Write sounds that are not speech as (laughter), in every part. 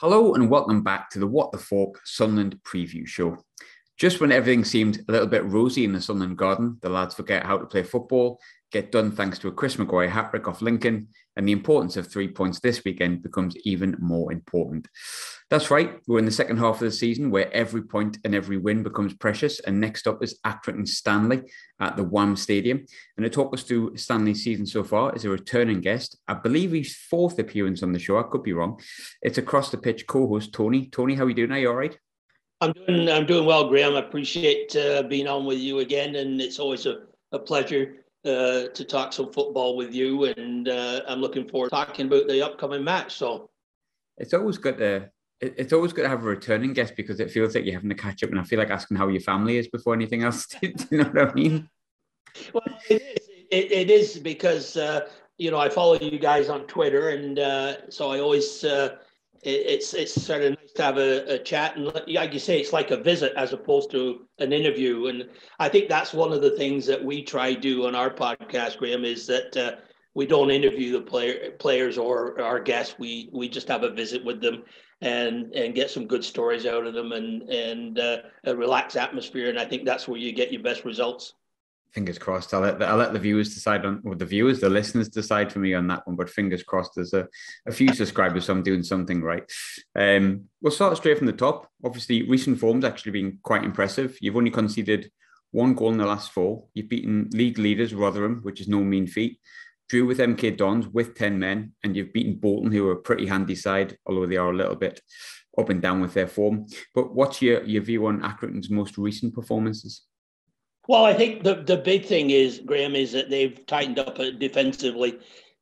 Hello and welcome back to the What the Falk Sunderland preview show. Just when everything seemed a little bit rosy in the Sunderland garden, the lads forget how to play football, get done thanks to a Chris Maguire hat trick off Lincoln, and the importance of three points this weekend becomes even more important. That's right, we're in the second half of the season where every point and every win becomes precious. And next up is Accrington Stanley at the Wham Stadium. And to talk us through Stanley's season so far is a returning guest. I believe he's fourth appearance on the show. I could be wrong. It's across the pitch co-host Tony. Tony, how are you doing? Are you all right? I'm doing. I'm doing well, Graham. I appreciate uh, being on with you again, and it's always a, a pleasure uh, to talk some football with you. And uh, I'm looking forward to talking about the upcoming match. So it's always good to it's always good to have a returning guest because it feels like you're having to catch up, and I feel like asking how your family is before anything else. (laughs) Do you know what I mean? Well, it is. It, it is because uh, you know I follow you guys on Twitter, and uh, so I always uh, it's it's sort of nice to have a, a, chat and like you say it's like a visit as opposed to an interview and i think that's one of the things that we try to do on our podcast graham is that uh, we don't interview the player players or our guests we we just have a visit with them and and get some good stories out of them and and uh, a relaxed atmosphere and i think that's where you get your best results fingers crossed. I'll let the, I'll let the viewers decide on, or the viewers, the listeners decide for me on that one. But fingers crossed, there's a, a few subscribers, so I'm doing something right. Um, we'll start straight from the top. Obviously, recent form's actually been quite impressive. You've only conceded one goal in the last four. You've beaten league leaders Rotherham, which is no mean feat. Drew with MK Dons with 10 men, and you've beaten Bolton, who are a pretty handy side, although they are a little bit up and down with their form. But what's your, your view on Accrington's most recent performances? Well, I think the, the big thing is, Graham, is that they've tightened up defensively.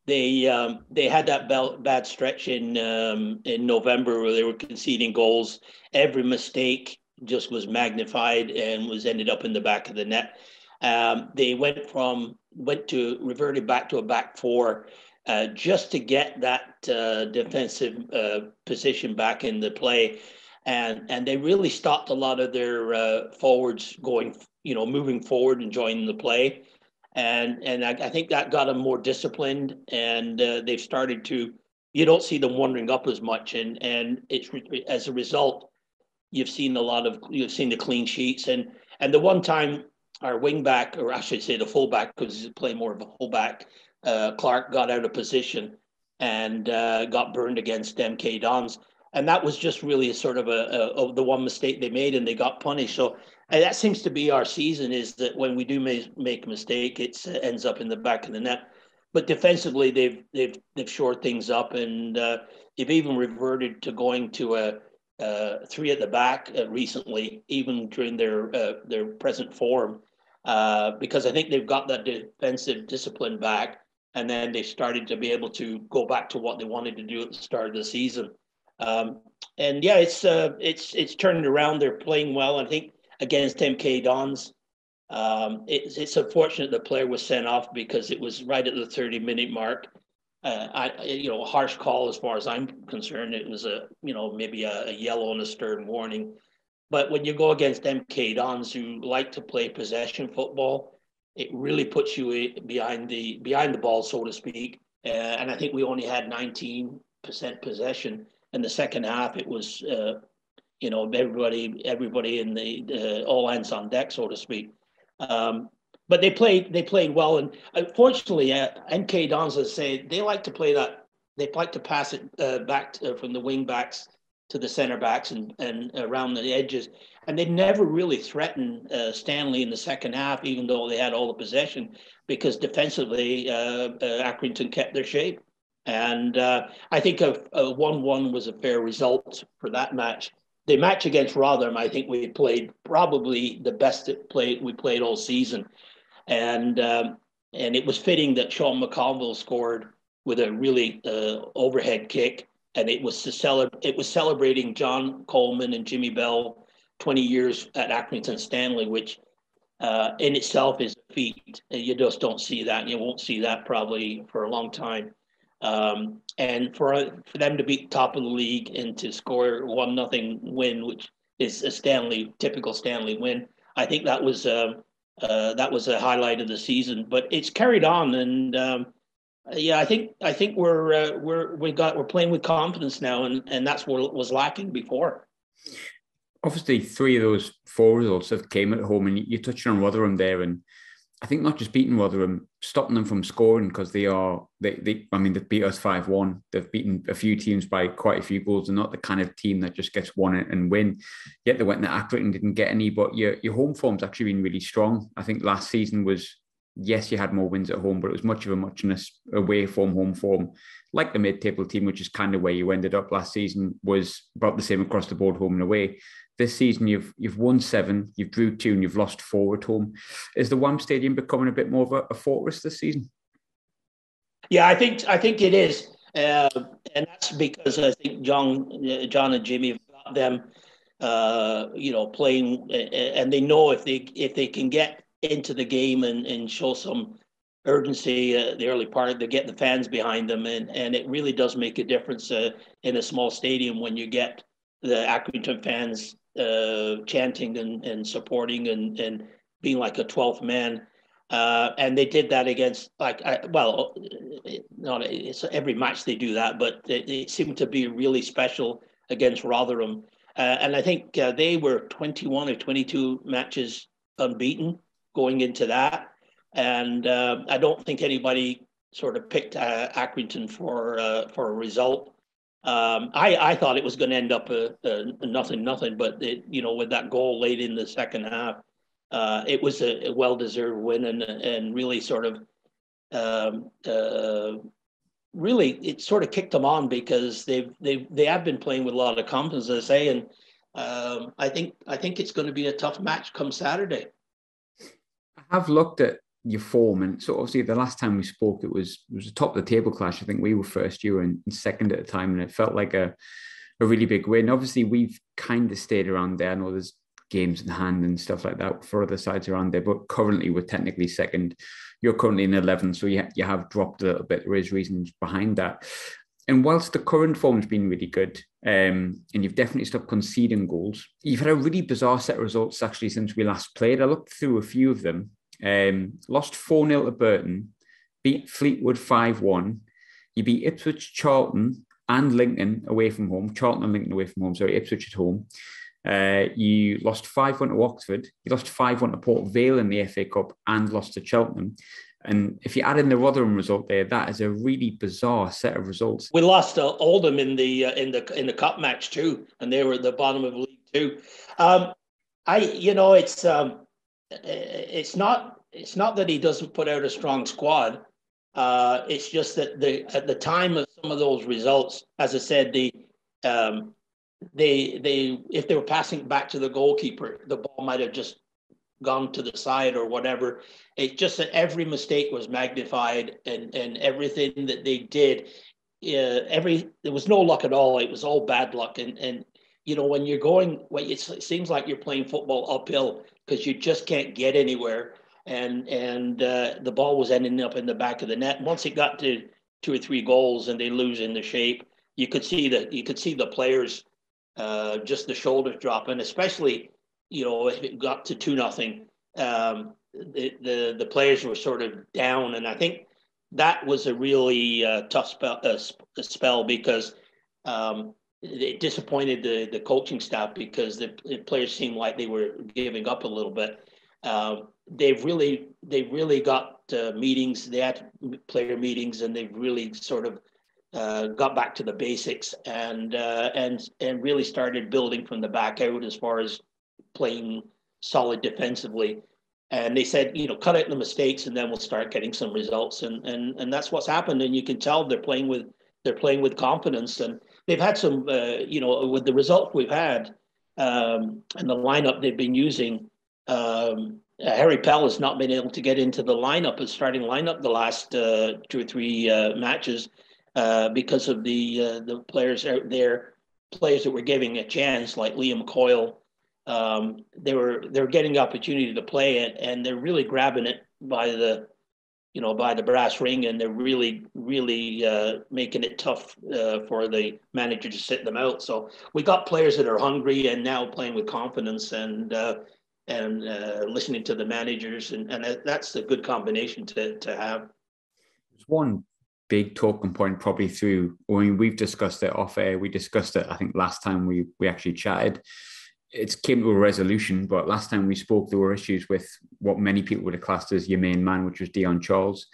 They um, they had that bad stretch in um, in November where they were conceding goals. Every mistake just was magnified and was ended up in the back of the net. Um, they went from went to reverted back to a back four uh, just to get that uh, defensive uh, position back in the play, and and they really stopped a lot of their uh, forwards going you know, moving forward and joining the play. And and I, I think that got them more disciplined, and uh, they've started to. You don't see them wandering up as much, and and it's as a result, you've seen a lot of you've seen the clean sheets, and and the one time our wingback, or I should say the fullback, because he's playing more of a fullback, uh, Clark got out of position and uh, got burned against MK Dons. And that was just really a sort of a, a, a, the one mistake they made and they got punished. So that seems to be our season is that when we do make, make a mistake it uh, ends up in the back of the net. But defensively they've they've they've shored things up and uh, they've even reverted to going to a uh, three at the back uh, recently even during their uh, their present form uh, because I think they've got that defensive discipline back and then they started to be able to go back to what they wanted to do at the start of the season um, and yeah, it's uh, it's it's turned around. They're playing well. I think against MK Dons. Um, it's it's unfortunate the player was sent off because it was right at the 30 minute mark. Uh, I you know a harsh call as far as I'm concerned. It was a you know maybe a, a yellow and a stern warning. But when you go against MK Dons who like to play possession football, it really puts you behind the behind the ball, so to speak. Uh, and I think we only had 19% possession in the second half, it was uh, you know everybody everybody in the, the all hands on deck, so to speak. Um, but they played they played well, and unfortunately, uh, MK Dons say they like to play that they like to pass it uh, back to, from the wing backs to the center backs and, and around the edges. And they never really threatened uh, Stanley in the second half, even though they had all the possession, because defensively, uh, uh, Accrington kept their shape. And uh, I think a, a 1 1 was a fair result for that match. The match against Rotherham, I think we played probably the best play we played all season. And um, and it was fitting that Sean McConville scored with a really uh, overhead kick. And it was to celebrate, it was celebrating John Coleman and Jimmy Bell 20 years at Accrington Stanley, which uh, in itself is a feat. You just don't see that. You won't see that probably for a long time. Um, and for for them to beat top of the league and to score one nothing win, which is a Stanley typical Stanley win, I think that was uh, uh, that was the highlight of the season. But it's carried on, and um, yeah, I think I think we're uh, we're we got we're playing with confidence now, and and that's what was lacking before. Obviously, three of those four results have came at home, and you touched on Rotherham there, and I think not just beating Rotherham, stopping them from scoring because they are they, they I mean they've beat us five one. They've beaten a few teams by quite a few goals. They're not the kind of team that just gets one and win. Yet they went to Accrington and didn't get any. But your your home form's actually been really strong. I think last season was yes, you had more wins at home, but it was much of a muchness away from home form. Like the mid-table team, which is kind of where you ended up last season, was about the same across the board, home and away this season you've you've won seven, you've drew two, and you've lost four at home. Is the Wham Stadium becoming a bit more of a, a fortress this season? Yeah, I think I think it is, uh, and that's because I think John John and Jimmy have got them, uh, you know, playing, and they know if they if they can get into the game and, and show some urgency uh, the early part they get the fans behind them and and it really does make a difference uh, in a small stadium when you get the Accrington fans uh, chanting and, and supporting and, and being like a 12th man. Uh, and they did that against like I, well, not it's every match they do that, but it, it seemed to be really special against Rotherham. Uh, and I think uh, they were 21 or 22 matches unbeaten going into that. And uh, I don't think anybody sort of picked uh, Accrington for uh, for a result. Um, I, I thought it was going to end up a, a, a, nothing, nothing, but it, you know, with that goal late in the second half, uh, it was a, a well-deserved win and and really sort of um, uh, really it sort of kicked them on because they've they they have been playing with a lot of confidence, as I say, and um, I think I think it's going to be a tough match come Saturday. I have looked at your form. And so obviously the last time we spoke, it was it was a top of the table clash. I think we were first, you were in, second at the time, and it felt like a a really big win. Obviously, we've kind of stayed around there. I know there's games in hand and stuff like that for other sides around there, but currently we're technically second. You're currently in 11, so you, you have dropped a little bit. There is reasons behind that. And whilst the current form's been really good, um, and you've definitely stopped conceding goals, you've had a really bizarre set of results actually since we last played. I looked through a few of them, um, lost 4 0 to Burton, beat Fleetwood 5 1. You beat Ipswich, Charlton, and Lincoln away from home. Charlton and Lincoln away from home, sorry, Ipswich at home. Uh, you lost 5 1 to Oxford. You lost 5 1 to Port Vale in the FA Cup and lost to Cheltenham. And if you add in the Rotherham result there, that is a really bizarre set of results. We lost uh, Oldham in the uh, in the in the cup match too, and they were at the bottom of league too. Um, I, you know, it's um, it's not it's not that he doesn't put out a strong squad. Uh, it's just that the at the time of some of those results, as I said, the um, they they if they were passing back to the goalkeeper, the ball might have just gone to the side or whatever. It's just that every mistake was magnified and and everything that they did, uh, every there was no luck at all. It was all bad luck. And and you know when you're going, well, it seems like you're playing football uphill because you just can't get anywhere. And and uh, the ball was ending up in the back of the net. Once it got to two or three goals and they lose in the shape, you could see that you could see the players uh, just the shoulders dropping, especially you know if it got to two nothing. Um, the, the the players were sort of down, and I think that was a really uh, tough spell, uh, spell because um, it disappointed the the coaching staff because the, players seemed like they were giving up a little bit. Uh, they've really they really got uh, meetings. They had player meetings, and they've really sort of uh, got back to the basics and uh, and and really started building from the back out as far as playing solid defensively. And they said, you know, cut out the mistakes, and then we'll start getting some results. And and and that's what's happened. And you can tell they're playing with they're playing with confidence and they've had some, uh, you know, with the results we've had um, and the lineup they've been using. Um, Harry Pell has not been able to get into the lineup, the starting lineup, the last uh, two or three uh, matches uh, because of the uh, the players out there, players that were giving a chance, like Liam Coyle. Um, they were they're getting the opportunity to play it, and they're really grabbing it by the you know, by the brass ring, and they're really, really uh, making it tough uh, for the manager to sit them out. So we got players that are hungry and now playing with confidence and uh, and uh, listening to the managers, and, and that's a good combination to to have. There's one big talking point probably through. I mean, we've discussed it off air. We discussed it, I think, last time we we actually chatted. It came to a resolution, but last time we spoke, there were issues with what many people would have classed as your main man, which was Dion Charles.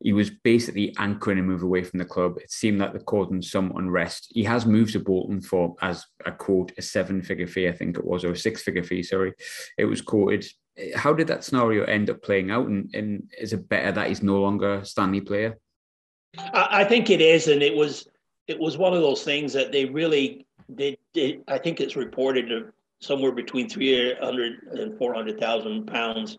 He was basically anchoring a move away from the club. It seemed like the causing some unrest. He has moved to Bolton for, as a quote, a seven-figure fee, I think it was, or a six-figure fee. Sorry, it was quoted. How did that scenario end up playing out? And, and is it better that he's no longer a Stanley player? I, think it is, and it was it was one of those things that they really did I think it's reported somewhere between 300 and 400,000 pounds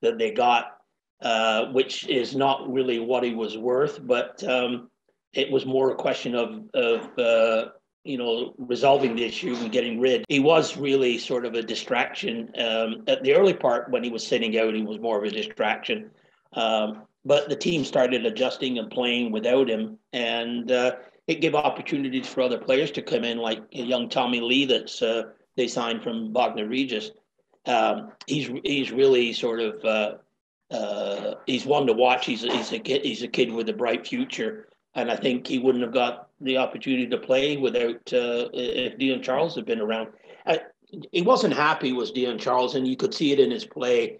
that they got, uh, which is not really what he was worth, but um, it was more a question of, of uh, you know, resolving the issue and getting rid. He was really sort of a distraction. Um, at the early part, when he was sitting out, he was more of a distraction. Um, but the team started adjusting and playing without him, and uh, it gave opportunities for other players to come in, like young Tommy Leigh that's uh, they signed from Bognor Regis. Um, he's he's really sort of uh, uh, he's one to watch. He's he's a kid he's a kid with a bright future, and I think he wouldn't have got the opportunity to play without uh, if Dion Charles had been around. I, he wasn't happy with Dion Charles, and you could see it in his play.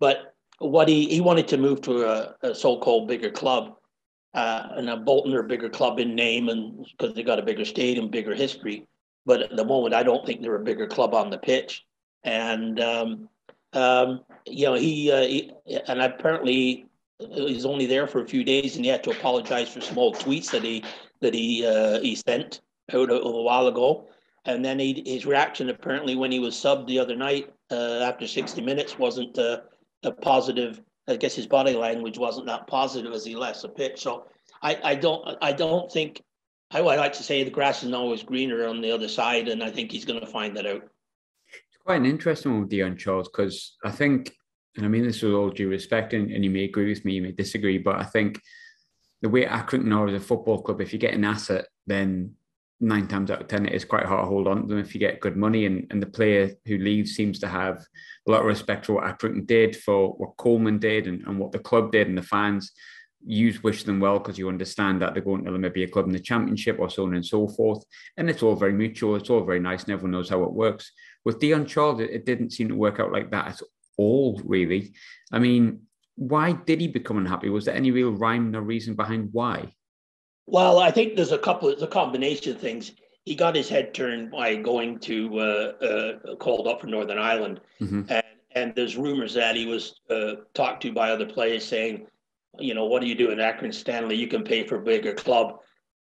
But what he he wanted to move to a, a so-called bigger club, uh, and a Bolton or bigger club in name, and because they got a bigger stadium, bigger history. But at the moment, I don't think they're a bigger club on the pitch. And um, um, you know, he, uh, he and apparently he's only there for a few days, and he had to apologize for some old tweets that he that he uh, he sent out a, a while ago. And then he, his reaction apparently when he was subbed the other night uh, after 60 minutes wasn't uh, a positive. I guess his body language wasn't that positive as he left the pitch. So I, I don't I don't think I, like to say the grass is always greener on the other side, and I think he's going to find that out. It's quite an interesting one with Dion Charles because I think, and I mean this with all due respect, and, and you may agree with me, you may disagree, but I think the way Accrington are as a football club, if you get an asset, then nine times out of ten, it is quite hard to hold on to them if you get good money. And, and the player who leaves seems to have a lot of respect for what Accrington did, for what Coleman did, and, and what the club did, and the fans. You wish them well because you understand that they're going to maybe a club in the championship or so on and so forth. And it's all very mutual. It's all very nice, and everyone knows how it works. With Dion Charles, it, it didn't seem to work out like that at all, really. I mean, why did he become unhappy? Was there any real rhyme or reason behind why? Well, I think there's a couple. It's a combination of things. He got his head turned by going to uh, uh, called up for Northern Ireland, mm-hmm. and and there's rumors that he was uh, talked to by other players saying, you know, what are you do in Akron Stanley? You can pay for a bigger club.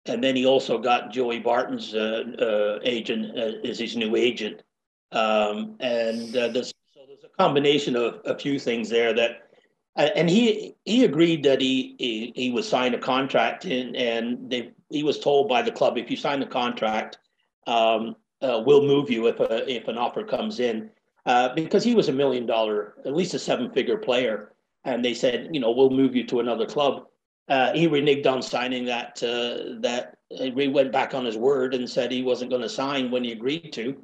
And then he also got Joey Barton's uh, uh, agent uh, is his new agent, um, and there's so there's a combination of a few things there that uh, and he he agreed that he he, he was signed a contract and and they he was told by the club if you sign the contract um, uh, we'll move you if a if an offer comes in uh, because he was a million dollar at least a seven figure player and they said you know we'll move you to another club. Uh, he reneged on signing that uh, that he went back on his word and said he wasn't going to sign when he agreed to.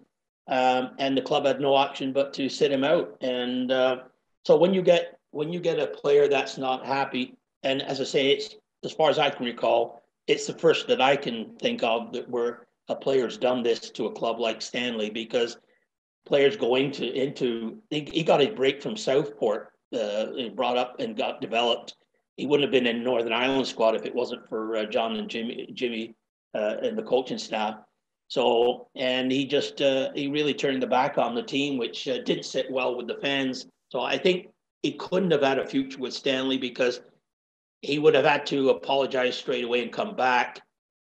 Um, and the club had no option but to sit him out. And uh, so when you get when you get a player that's not happy, and as I say, it's as far as I can recall, it's the first that I can think of that where a player's done this to a club like Stanley because players go into into he, he got a break from Southport, uh, brought up and got developed. He wouldn't have been in Northern Ireland squad if it wasn't for uh, John and Jimmy Jimmy uh, and the coaching staff. So and he just uh, he really turned the back on the team, which didn't sit well with the fans. So I think he couldn't have had a future with Stanley because he would have had to apologize straight away and come back,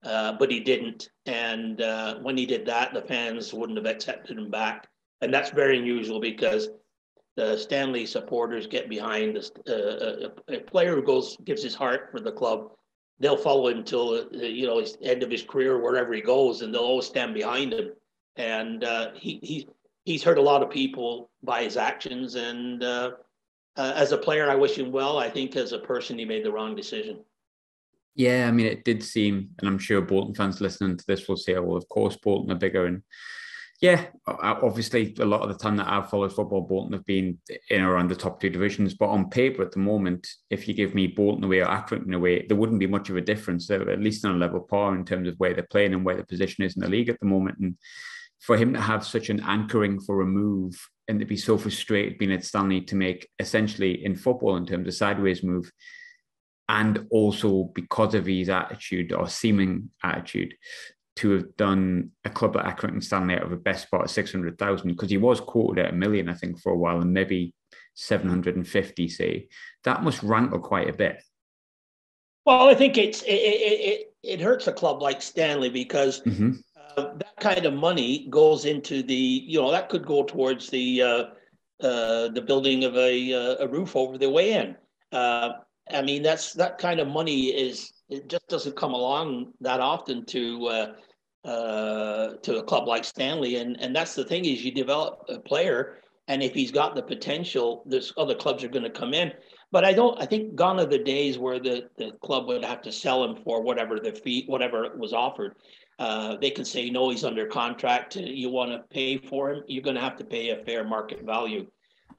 uh, but he didn't. And uh, when he did that, the fans wouldn't have accepted him back. And that's very unusual because the Stanley supporters get behind this, uh, a, a, player who goes gives his heart for the club. They'll follow him until uh, you know his end of his career, wherever he goes, and they'll always stand behind him. And uh, he he he's hurt a lot of people by his actions, and uh, uh, as a player, I wish him well. I think as a person, he made the wrong decision. Yeah, I mean, it did seem, and I'm sure Bolton fans listening to this will say, well, of course, Bolton are bigger and Yeah, obviously, a lot of the time that I've followed football, Bolton have been in or around the top two divisions. But on paper, at the moment, if you give me Bolton away or Accrington away, there wouldn't be much of a difference. At least on a level par in terms of where they're playing and where the position is in the league at the moment. And for him to have such an anchoring for a move and to be so frustrated being at Stanley to make essentially in football in terms of sideways move, and also because of his attitude or seeming attitude, to have done a club at Accrington Stanley out of a best part of 600,000 because he was quoted at a million, I think, for a while and maybe 750, say. That must rankle quite a bit. Well, I think it's it, it, it, hurts a club like Stanley because mm-hmm. uh, that kind of money goes into the, you know, that could go towards the uh, uh, the building of a, uh, a roof over the way in. Uh, I mean, that's that kind of money is it just doesn't come along that often to uh, uh, to a club like Stanley. And and that's the thing is you develop a player, and if he's got the potential, there's other clubs are going to come in. But I don't. I think gone are the days where the, the club would have to sell him for whatever the fee, whatever was offered. Uh, they can say no, he's under contract. You want to pay for him, you're going to have to pay a fair market value,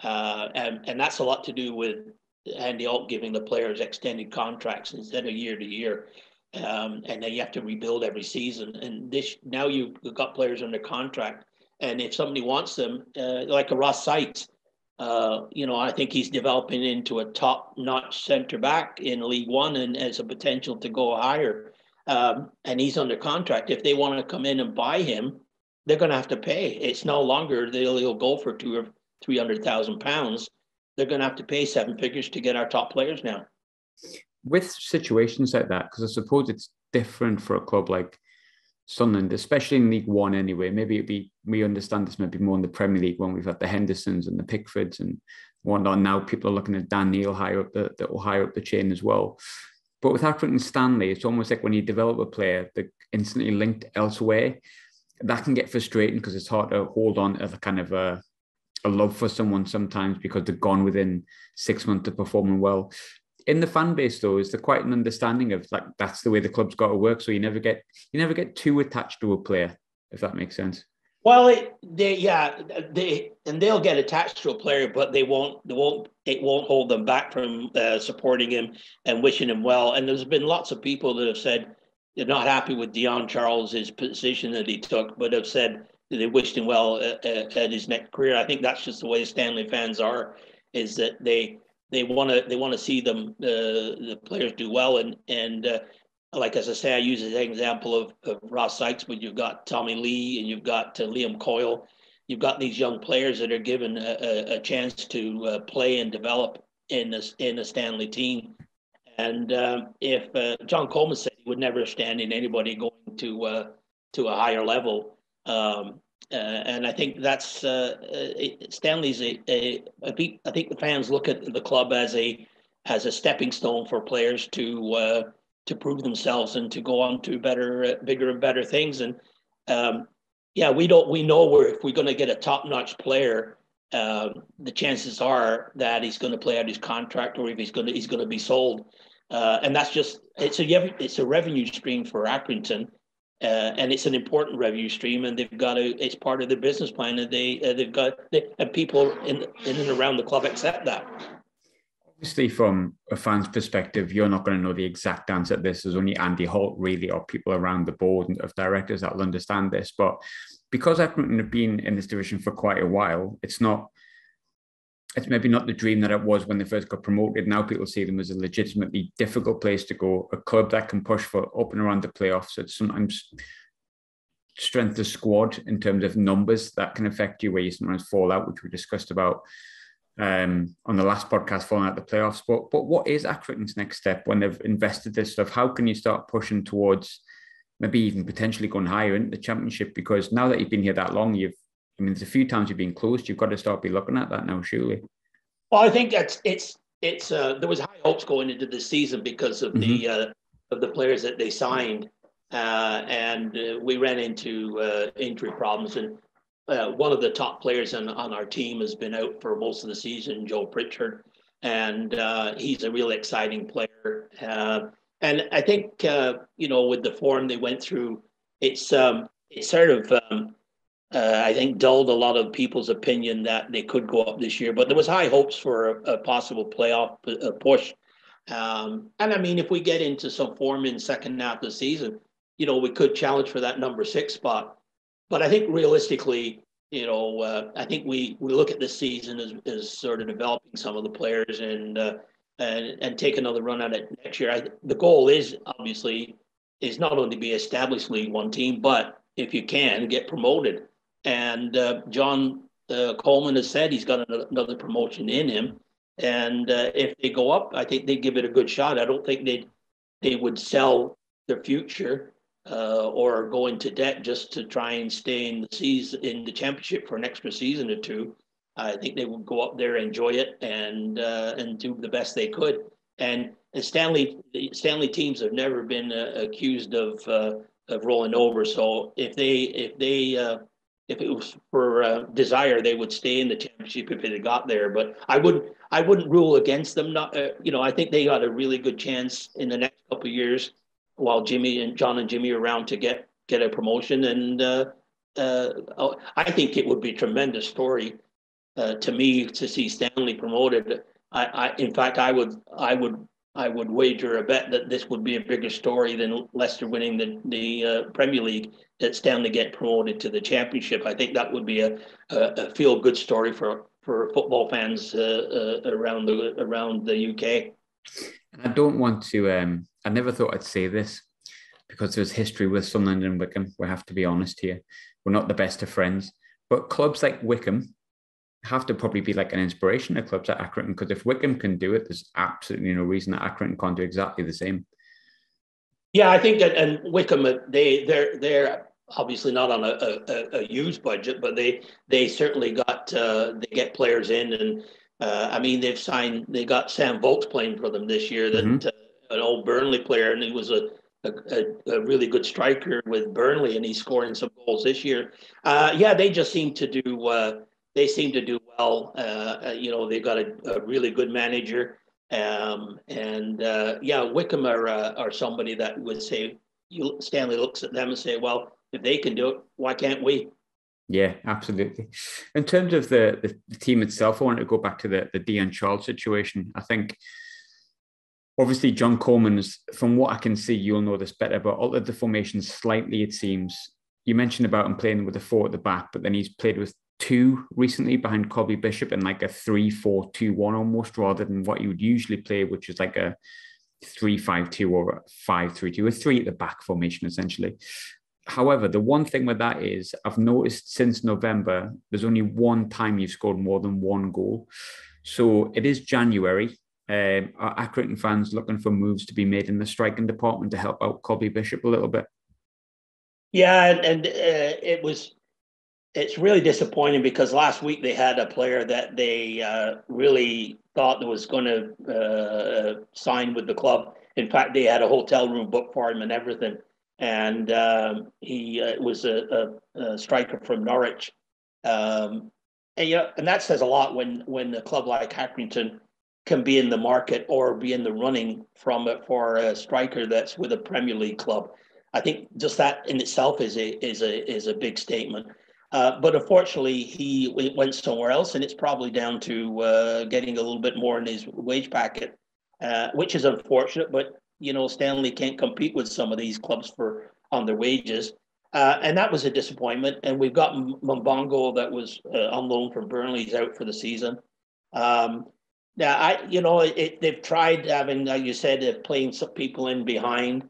uh, and and that's a lot to do with Andy Holt giving the players extended contracts instead of year to year um, and then you have to rebuild every season. And this now you've got players under contract, and if somebody wants them, uh, like a Ross Sykes, uh, you know, I think he's developing into a top-notch center back in League One and has a potential to go higher. Um, and he's under contract. If they want to come in and buy him, they're going to have to pay. It's no longer they'll, they'll go for two or three hundred thousand pounds. They're going to have to pay seven figures to get our top players now with situations like that, because I suppose it's different for a club like Sunderland, especially in League One anyway. Maybe it'd be we understand this maybe more in the Premier League when we've had the Hendersons and the Pickfords and whatnot. Now people are looking at Dan Neil higher up the, the higher up the chain as well. But with Accrington Stanley, it's almost like when you develop a player that instantly linked elsewhere, that can get frustrating because it's hard to hold on to the kind of a, a love for someone sometimes because they're gone within six months of performing well in the fan base though is there quite an understanding of like that's the way the club's got to work so you never get you never get too attached to a player if that makes sense. Well it, they yeah they and they'll get attached to a player but they won't they won't it won't hold them back from uh, supporting him and wishing him well. And there's been lots of people that have said they're not happy with Dion Charles's position that he took but have said they wished him well at, at his next career. I think that's just the way stanley fans are is that they they want to they want to see them uh, the players do well and and uh, like as I say, I use an example of, of Ross Sykes, but you've got Tommy Leigh and you've got uh, Liam Coyle. You've got these young players that are given a, a chance to uh, play and develop in a, in a Stanley team. And um, if uh, John Coleman said he would never stand in anybody going to uh, to a higher level, um, uh, and I think that's uh, uh Stanley's a, I think I think the fans look at the club as a as a stepping stone for players to uh, to prove themselves and to go on to better, uh, bigger and better things. And um, yeah, we don't we know where if we're going to get a top notch player, uh, the chances are that he's going to play out his contract or if he's going to he's going to be sold. and that's just it's a it's a revenue stream for Accrington uh, and it's an important revenue stream, and they've got to. It's part of their business plan, and they uh, they've got they, and people in in and around the club accept that. Obviously, from a fan's perspective, you're not going to know the exact answer to this. There's only Andy Holt, really, or people around the board of directors that will understand this. But because have been in this division for quite a while, it's not it's maybe not the dream that it was when they first got promoted. Now people see them as a legitimately difficult place to go, a club that can push for up and around the playoffs. It's sometimes strength of squad in terms of numbers that can affect you where you sometimes fall out, which we discussed about um, on the last podcast falling out the playoffs. But but what is Accrington's next step when they've invested this stuff? How can you start pushing towards maybe even potentially going higher in the championship? Because now that you've been here that long, you've I mean, there's a few times you've been closed. You've got to start be looking at that now, surely. Well, I think that's it's it's uh, there was high hopes going into the season because of mm-hmm. the uh, of the players that they signed, uh, and uh, we ran into uh, injury problems. And uh, one of the top players on, on our team has been out for most of the season, Joe Pritchard, and he's a really exciting player. and I think you know with the form they went through, it's um, it's sort of um, uh, I think dulled a lot of people's opinion that they could go up this year. But there was high hopes for a, a possible playoff uh, push. Um, and I mean, if we get into some form in second half of the season, you know, we could challenge for that number six spot. But I think realistically, you know, uh, I think we we look at this season as, as sort of developing some of the players and uh, and and take another run at it next year. I, the goal is obviously is not only to be established League One team, but if you can get promoted. And uh, John uh, Coleman has said he's got another promotion in him, and uh, if they go up, I think they give it a good shot. I don't think they they would sell their future uh, or go into debt just to try and stay in the season in the championship for an extra season or two. I think they would go up there, enjoy it, and uh, and do the best they could. And, and Stanley Stanley teams have never been uh, accused of of rolling over. So if they if they uh, if it was for uh, desire, they would stay in the championship if it got there. But I wouldn't I wouldn't rule against them. Not you know I think they got a really good chance in the next couple years while Jimmy and John and Jimmy are around to get get a promotion. And uh, uh, I think it would be a tremendous story uh, to me to see Stanley promoted. I, I, in fact, I would, I would, I would wager a bet that this would be a bigger story than Leicester winning the the uh, Premier League. That Stanley get promoted to the Championship. I think that would be a, a, a feel good story for for football fans uh, uh, around the around the UK. I don't want to um, I never thought I'd say this because there's history with Sunderland and Wycombe. We have to be honest here. We're not the best of friends. But clubs like Wycombe have to probably be like an inspiration to clubs like Accrington because if Wycombe can do it, there's absolutely no reason that Accrington can't do exactly the same. Yeah, I think that and Wycombe they they're they're obviously not on a, a, a huge budget, but they they certainly got uh, they get players in and uh, I mean they've signed they got Sam Vokes playing for them this year that mm-hmm. uh, an old Burnley player, and he was a, a, a, really good striker with Burnley, and he's scoring some goals this year. Uh, yeah, they just seem to do. Uh, they seem to do well. Uh, uh you know, they've got a, a really good manager, um, and uh, yeah, Wycombe are uh, are somebody that would say. You, Stanley looks at them and say, "Well, if they can do it, why can't we?" Yeah, absolutely. In terms of the, the, team itself, I want to go back to the the Dion Charles situation. I think obviously John Coleman's, from what I can see, you'll know this better, but altered the formation slightly, it seems. You mentioned about him playing with a four at the back, but then he's played with two recently behind Colby Bishop in like a three, four, two, one almost, rather than what you would usually play, which is like a three, five, two, or a five, three, two, a three at the back formation, essentially. However, the one thing with that is I've noticed since November, there's only one time you've scored more than one goal. So it is January. Um, are Accrington fans looking for moves to be made in the striking department to help out Colby Bishop a little bit? Yeah, and, and uh, it was it's really disappointing because last week they had a player that they uh, really thought was going to uh, sign with the club. In fact, they had a hotel room booked for him and everything. And um, he uh, was a, a, a, striker from Norwich. Um, and, you know, and that says a lot when when a club like Accrington can be in the market or be in the running from it for a striker that's with a Premier League club. I think just that in itself is a is a is a big statement. Uh, but unfortunately, he went somewhere else, and it's probably down to uh, getting a little bit more in his wage packet, uh, which is unfortunate. But you know, Stanley can't compete with some of these clubs for on their wages, uh, and that was a disappointment. And we've got Mumbongo that was uh, on loan from Burnley. He's out for the season. Um, yeah, I you know it, they've tried having like you said playing some people in behind,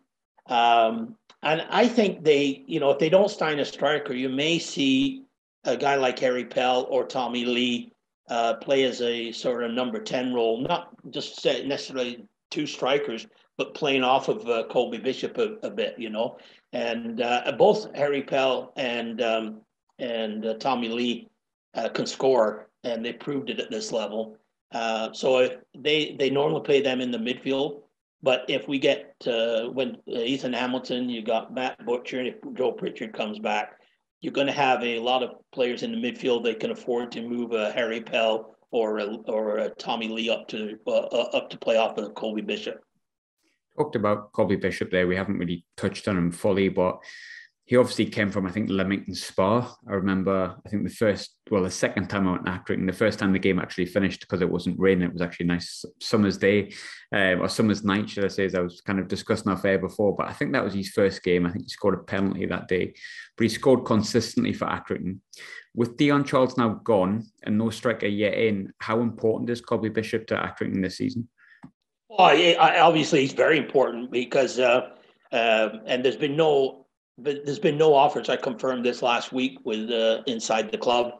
um, and I think they you know if they don't sign a striker, you may see a guy like Harry Pell or Tommy Leigh uh, play as a sort of number ten role, not just necessarily two strikers, but playing off of uh, Colby Bishop a, a, bit, you know. And uh, both Harry Pell and um, and uh, Tommy Leigh uh, can score, and they proved it at this level. Uh, so they they normally play them in the midfield, but if we get uh, when uh, Ethan Hamilton, you got Matt Butcher, and if Joe Pritchard comes back, you're going to have a lot of players in the midfield that can afford to move a Harry Pell or a, or a Tommy Leigh up to uh, uh up to play off of Colby Bishop. Talked about Colby Bishop there. We haven't really touched on him fully, but he obviously came from, I think, Leamington Spa. I remember, I think the first, well, the second time I went to Accrington, the first time the game actually finished because it wasn't raining, it was actually a nice summer's day um, or summer's night, should I say, as I was kind of discussing off air before. But I think that was his first game. I think he scored a penalty that day, but he scored consistently for Accrington. With Dion Charles now gone and no striker yet in, how important is Colby Bishop to Accrington this season? Well, obviously, he's very important because, uh, uh, and there's been no but there's been no offers. I confirmed this last week with uh, inside the club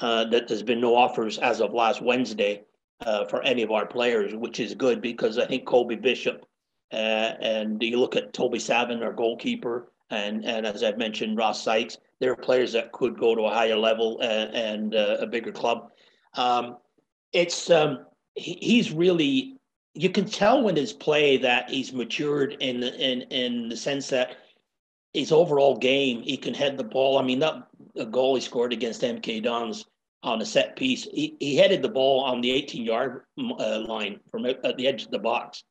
uh, that there's been no offers as of last Wednesday uh, for any of our players, which is good because I think Colby Bishop uh, and you look at Toby Savin, our goalkeeper, and and as I've mentioned, Ross Sykes. There are players that could go to a higher level and, and uh, a bigger club. Um, it's um, he, he's really you can tell when his play that he's matured in in in the sense that his overall game, he can head the ball. I mean, that a goal he scored against MK Dons on a set piece, he, he headed the ball on the 18 yard uh, line from at the edge of the box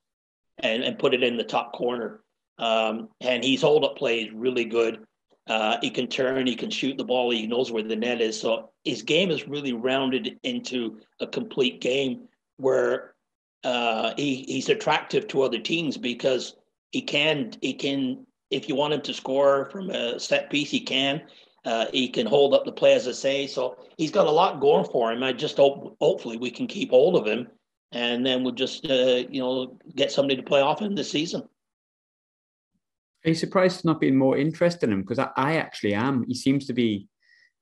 and, and put it in the top corner. Um, and his hold up play is really good. Uh, he can turn, he can shoot the ball, he knows where the net is. So his game is really rounded into a complete game where uh, he, he's attractive to other teams because he can he can if you want him to score from a set piece, he can. Uh, he can hold up the play, as I say. So he's got a lot going for him. I just hope, hopefully, we can keep hold of him, and then we'll just, uh, you know, get somebody to play off him this season. Are you surprised not being more interested in him? Because I, I actually am. He seems to be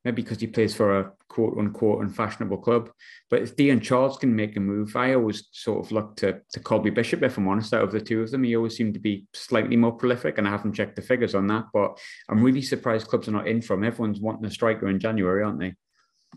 maybe because he plays for a quote unquote unfashionable club. But if Dion Charles can make a move, I always sort of look to, to Colby Bishop, if I'm honest, out of the two of them. He always seemed to be slightly more prolific, and I haven't checked the figures on that. But I'm really surprised clubs are not in from. Everyone's wanting a striker in January, aren't they?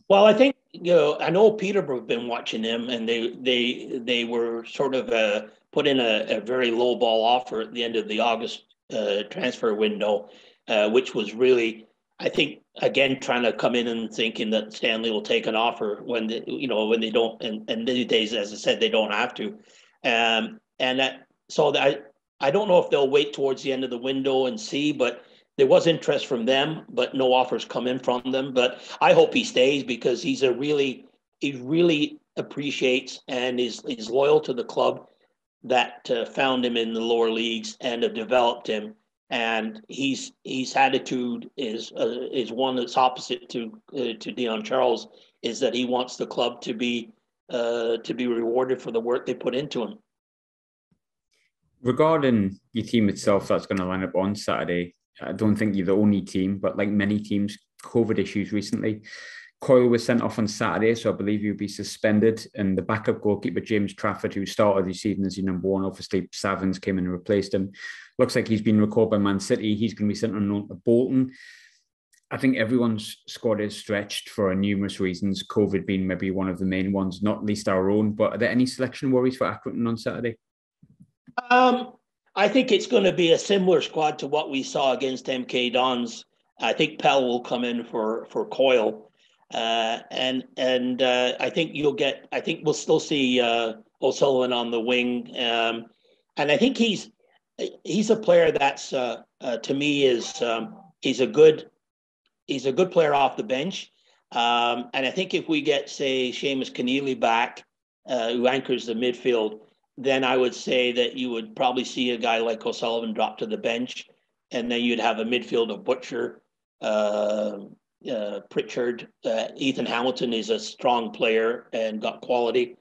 Well, I think you know. I know Peterborough have been watching him, and they they they were sort of uh, put in a, a very low ball offer at the end of the August uh, transfer window, uh, which was really I think again trying to come in and thinking that Stanley will take an offer when they, you know when they don't and, and these days as I said they don't have to. Um, and that so I I don't know if they'll wait towards the end of the window and see but there was interest from them but no offers come in from them. But I hope he stays because he's a really he really appreciates and is is loyal to the club that uh, found him in the lower leagues and have developed him and he's his attitude is uh, is one that's opposite to uh, to Dion Charles is that he wants the club to be uh, to be rewarded for the work they put into him. Regarding your team itself, that's going to line up on Saturday. I don't think you're the only team, but like many teams, COVID issues recently. Coyle was sent off on Saturday, so I believe he'll be suspended. And the backup goalkeeper, James Trafford, who started the season as your number one, obviously Savins came in and replaced him. Looks like he's been recalled by Man City. He's going to be sent on loan to Bolton. I think everyone's squad is stretched for numerous reasons, COVID being maybe one of the main ones, not least our own. But are there any selection worries for Accrington on Saturday? Um, I think it's going to be a similar squad to what we saw against MK Dons. I think Pell will come in for for Coyle. Uh, and and uh, I think you'll get. I think we'll still see uh, O'Sullivan on the wing, um, and I think he's he's a player that's uh, uh, to me is um, he's a good he's a good player off the bench, um, and I think if we get say Seamus Conneely back, who anchors the midfield, then I would say that you would probably see a guy like O'Sullivan drop to the bench, and then you'd have a midfield of Butcher. Uh, uh, Pritchard. Uh, Ethan Hamilton is a strong player and got quality.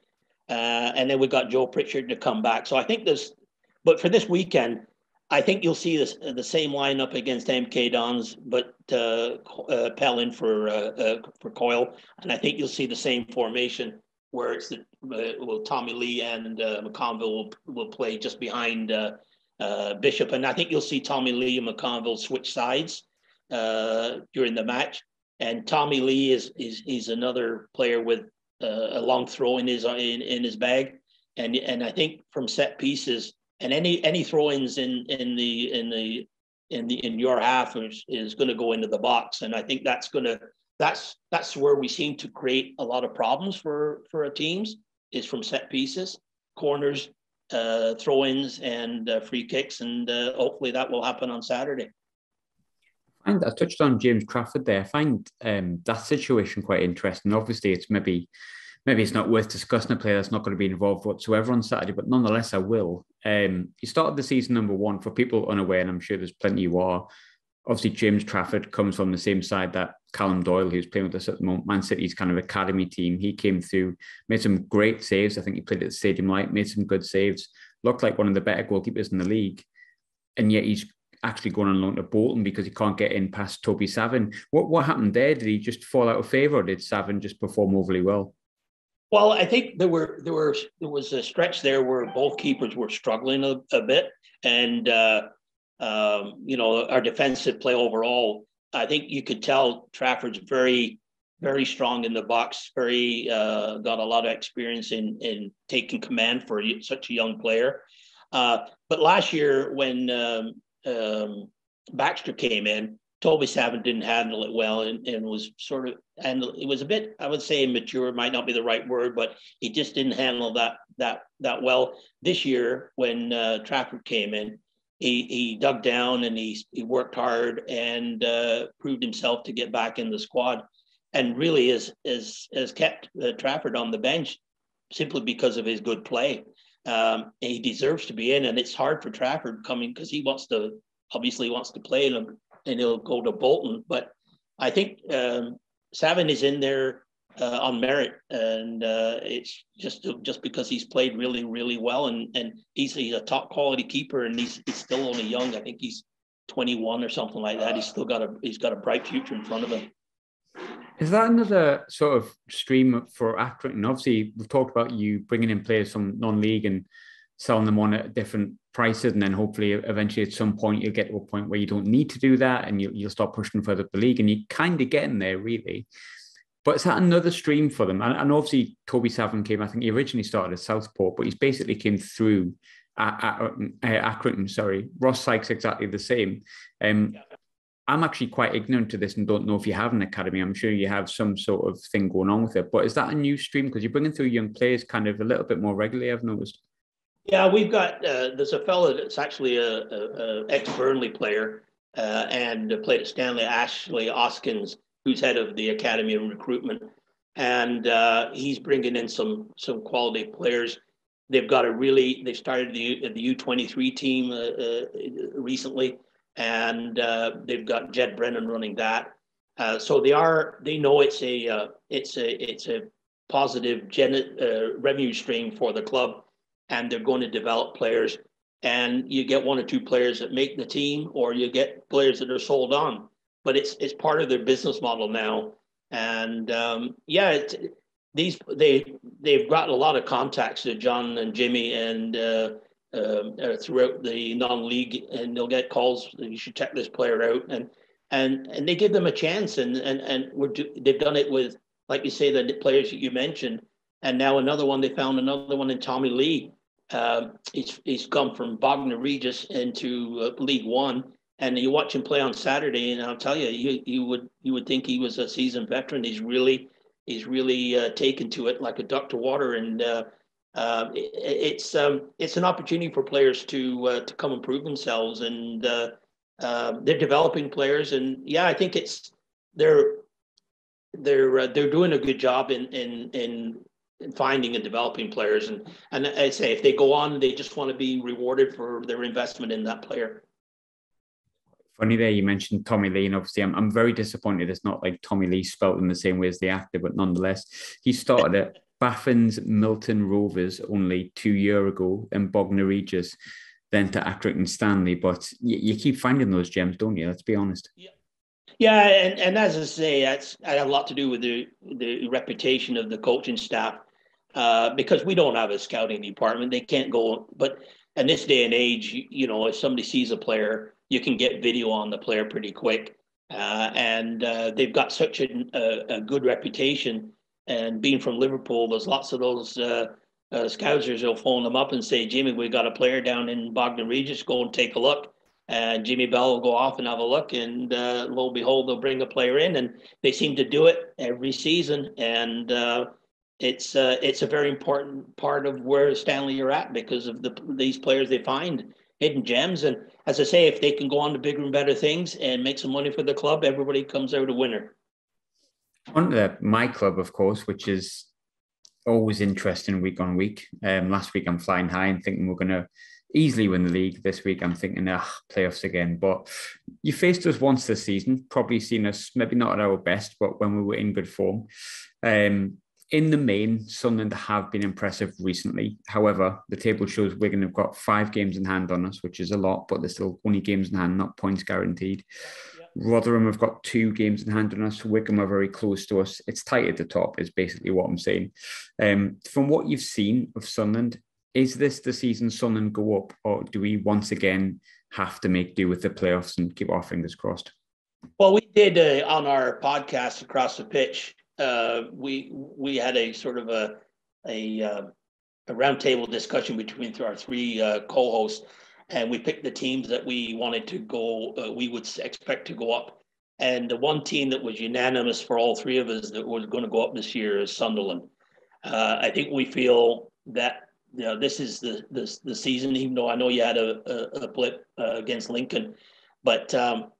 Uh, and then we got Joe Pritchard to come back. So I think this, but for this weekend, I think you'll see this, the same lineup against MK Dons, but uh, uh, Pell in for uh, uh, for Coyle, and I think you'll see the same formation where it's the, uh, well Tommy Leigh and uh, McConville will, will play just behind uh, uh, Bishop, and I think you'll see Tommy Leigh and McConville switch sides uh, during the match. And Tommy Leigh is is is another player with uh, a long throw in his in, in his bag, and and I think from set pieces and any any throw-ins in in the in the in the in your half is, is going to go into the box, and I think that's going to that's that's where we seem to create a lot of problems for for our teams is from set pieces, corners, uh, throw-ins, and uh, free kicks, and uh, hopefully that will happen on Saturday I, touched on James Trafford there. I find um, that situation quite interesting. Obviously, it's maybe maybe it's not worth discussing a player that's not going to be involved whatsoever on Saturday, but nonetheless, I will. Um, started the season number one for people unaware, and I'm sure there's plenty who are. Obviously, James Trafford comes from the same side that Callum Doyle, who's playing with us at the moment, Man City's kind of academy team. He came through, made some great saves. I think he played at the Stadium Light, made some good saves, looked like one of the better goalkeepers in the league. And yet he's actually going on loan to Bolton because he can't get in past Toby Savin. What what happened there? Did he just fall out of favour or did Savin just perform overly well? Well, I think there were there were there was a stretch there where both keepers were struggling a, a bit, and uh, um, you know our defensive play overall. I think you could tell Trafford's very very strong in the box. Very uh, got a lot of experience in in taking command for such a young player. Uh, but last year when um, um, Baxter came in, Toby Savin didn't handle it well and, and was sort of and it was a bit I would say immature might not be the right word but he just didn't handle that that that well. This year when uh, Trafford came in he he dug down and he he worked hard and uh, proved himself to get back in the squad and really is is has kept uh, Trafford on the bench simply because of his good play um, he deserves to be in and it's hard for Trafford coming because he wants to obviously wants to play and and he'll go to Bolton. But I think um, Savin is in there uh, on merit, and uh, it's just just because he's played really, really well, and and he's, he's a top quality keeper, and he's he's still only young. I think he's 21 or something like that. He's still got a he's got a bright future in front of him. Is that another sort of stream for Accrington? Obviously, we've talked about you bringing in players from non-league and selling them on at different prices, and then hopefully eventually at some point you'll get to a point where you don't need to do that, and you, you'll start pushing further up the league, and you kind of getting there really. But is that another stream for them? And, and obviously Toby Savin came. I think he originally started at Southport, but he's basically came through at, at, at Accrington. Sorry, Ross Sykes exactly the same. Um, yeah. I'm actually quite ignorant to this and don't know if you have an academy. I'm sure you have some sort of thing going on with it. But is that a new stream? Because you're bringing through young players kind of a little bit more regularly, I've noticed. Yeah, we've got uh, there's a fellow that's actually a, a, a ex Burnley player uh, and played at Stanley, Ashley Oskins, who's head of the academy and recruitment, and uh, he's bringing in some some quality players. They've got a really they started the the U twenty three team uh, uh, recently, and uh, they've got Jed Brennan running that. so they are they know it's a it's a it's a positive gen- revenue stream for the club and they're going to develop players. And you get one or two players that make the team, or you get players that are sold on. But it's it's part of their business model now. And um, yeah, it's, these they they've got a lot of contacts to John and Jimmy and uh, um, uh, throughout the non-league, and they'll get calls. You should check this player out, and and and they give them a chance. And and and we're do, they've done it with, like you say, the players that you mentioned, and now another one. They found another one in Tommy Leigh, uh, he's he's come from Bognor Regis into uh, League One, and you watch him play on Saturday, and I'll tell you, you you would you would think he was a seasoned veteran. He's really he's really uh, taken to it like a duck to water, and uh, uh, it, it's um, it's an opportunity for players to uh, to come and prove themselves, and um, they're developing players, and yeah, I think it's they're they're they're doing a good job in in in finding and developing players. And and I say if they go on, they just want to be rewarded for their investment in that player. Funny there, you mentioned Tommy Leigh, and obviously I'm, I'm very disappointed it's not like Tommy Lee spelt in the same way as the actor, but nonetheless, he started at Baffins Milton Rovers only two year ago in Bognor Regis, then to Accrington Stanley. But you, you keep finding those gems, don't you? Let's be honest. Yeah. Yeah, and, and as I say, that's had a lot to do with the the reputation of the coaching staff uh, because we don't have a scouting department. They can't go, but in this day and age, you, you know, if somebody sees a player, you can get video on the player pretty quick. Uh, and uh, they've got such a, a, a, good reputation. And being from Liverpool, there's lots of those uh, uh, scousers will phone them up and say, Jimmy, we got a player down in Bognor Regis, go and take a look. And Jimmy Bell will go off and have a look, and uh, lo and behold, they'll bring a player in, and they seem to do it every season. And uh, it's uh, it's a very important part of where Stanley you're at because of the these players they find hidden gems. And as I say, if they can go on to bigger and better things and make some money for the club, everybody comes out a winner. On to my club, of course, which is always interesting week on week. Um, last week I'm flying high and thinking we're going to easily win the league. This week I'm thinking, ah, playoffs again. But you faced us once this season, probably seen us maybe not at our best, but when we were in good form. Um, in the main, Sunderland have been impressive recently. However, the table shows Wigan have got five games in hand on us, which is a lot, but they're still only games in hand, not points guaranteed. Rotherham have got two games in hand on us. Wycombe are very close to us. It's tight at the top, is basically what I'm saying. Um, from what you've seen of Sunderland, is this the season Sunderland go up, or do we once again have to make do with the playoffs and keep our fingers crossed? Well, we did uh, on our podcast across the pitch uh, we we had a sort of a a, uh, a roundtable discussion between our three uh, co-hosts, and we picked the teams that we wanted to go. Uh, we would expect to go up, and the one team that was unanimous for all three of us that was going to go up this year is Sunderland. Uh, I think we feel that you know, this is the, the the season. Even though I know you had a, a, a blip uh, against Lincoln, but um,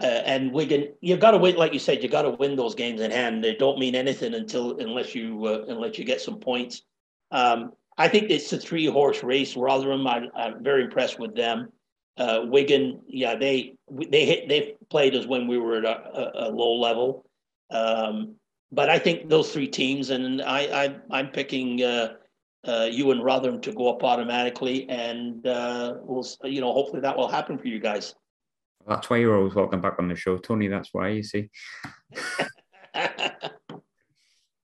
uh, and Wigan, you've got to win, like you said, you've got to win those games in hand. They don't mean anything until unless you uh, unless you get some points. Um, I think it's a three horse race. Rotherham, I, I'm very impressed with them. Uh, Wigan, yeah, they they hit they played us when we were at a, a, a low level. Um, but I think those three teams, and I, I am picking uh, uh, you and Rotherham to go up automatically, and uh, we'll you know hopefully that will happen for you guys. That's why you're always welcome back on the show, Tony. That's why you see. (laughs)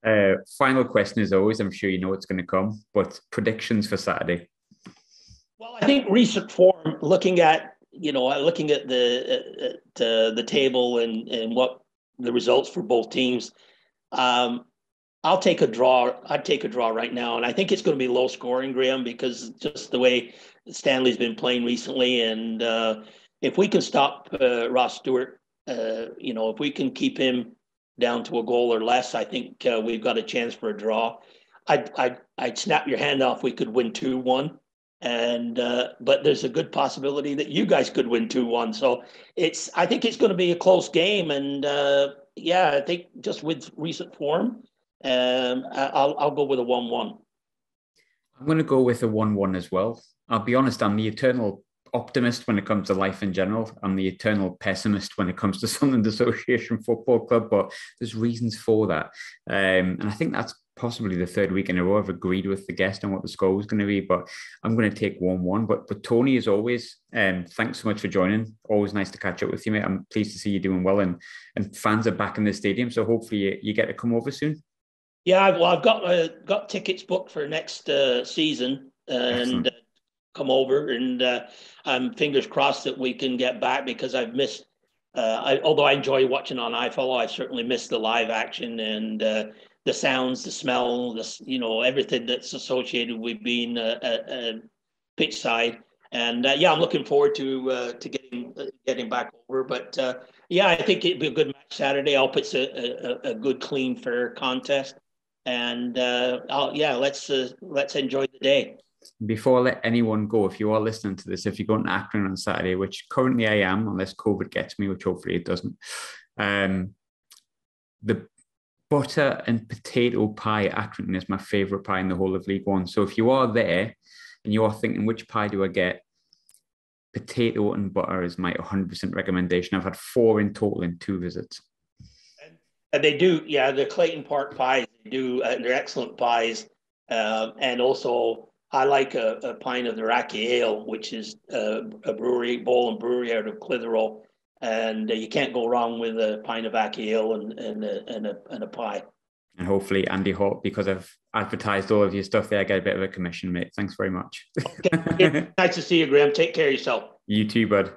uh, final question is always, I'm sure you know what's going to come, but predictions for Saturday. Well, I think recent form, looking at you know, looking at the at, uh, the table and and what the results for both teams, um, I'll take a draw. I'd take a draw right now, and I think it's going to be low scoring, Graham, because just the way Stanley's been playing recently, and uh, if we can stop uh, Ross Stewart, uh, you know, if we can keep him down to a goal or less, I think uh, we've got a chance for a draw. I'd, I'd, I'd snap your hand off. We could win 2 1. And, uh, but there's a good possibility that you guys could win 2 1. So it's, I think it's going to be a close game. And uh, yeah, I think just with recent form, um, I'll, I'll go with a 1 1. I'm going to go with a 1 1 as well. I'll be honest, I'm the eternal optimist when it comes to life in general. I'm the eternal pessimist when it comes to (laughs) Sunderland Association Football Club, but there's reasons for that. Um, and I think that's possibly the third week in a row I've agreed with the guest on what the score was going to be, but I'm going to take 1 1. But, but Tony, as always, um, thanks so much for joining. Always nice to catch up with you, mate. I'm pleased to see you doing well, and, and fans are back in the stadium. So hopefully you, you get to come over soon. Yeah, well, I've got uh, got tickets booked for next uh, season, and come over, and uh, I'm fingers crossed that we can get back because I've missed. Uh, I, although I enjoy watching on iFollow, I certainly miss the live action and uh, the sounds, the smell, the you know everything that's associated with being a, a, a pitch side. And uh, yeah, I'm looking forward to uh, to getting uh, getting back over. But yeah, I think it'd be a good match Saturday. I hope it's a, a, good, clean, fair contest. And I'll, yeah, let's let's enjoy the day before I let anyone go, if you are listening to this, if you're going to Akron on Saturday, which currently I am, unless COVID gets me, which hopefully it doesn't, um, the butter and potato pie Akron is my favourite pie in the whole of League One. So if you are there and you are thinking, which pie do I get? Potato and butter is my 100% recommendation. I've had four in total in two visits. And they do, yeah, the Clayton Park pies, they do, uh, they're excellent pies. Uh, and also I like a, a pint of the Raki Ale, which is uh, a brewery, Bowland Brewery out of Clitheroe. And uh, you can't go wrong with a pint of Aki Ale and, and, a, and, a, and a pie. And hopefully, Andy Holt, because I've advertised all of your stuff there, I get a bit of a commission, mate. Thanks very much. okay. (laughs) nice to see you, Graham. Take care of yourself. You too, bud.